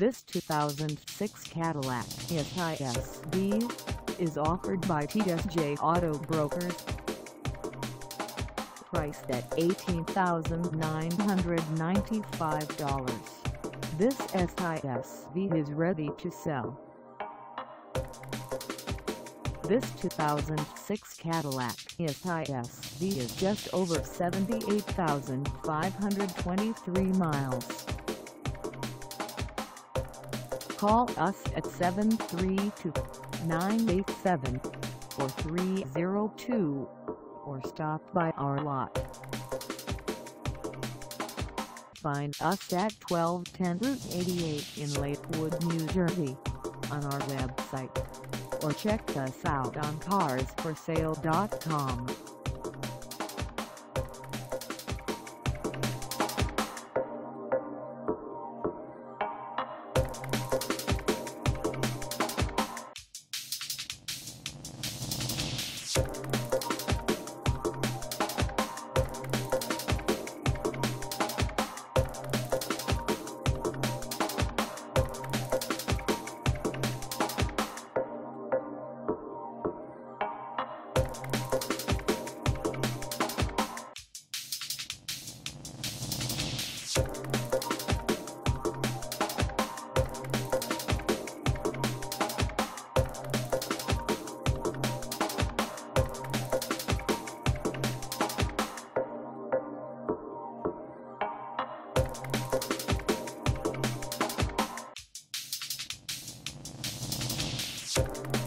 This 2006 Cadillac STS-V is offered by TSJ Auto Brokers. Priced at $18,995. This STS-V is ready to sell. This 2006 Cadillac STS-V is just over 78,523 miles. Call us at 732-987-4302 or stop by our lot. Find us at 1210 Route 88 in Lakewood, New Jersey on our website or check us out on carsforsale.com. Thank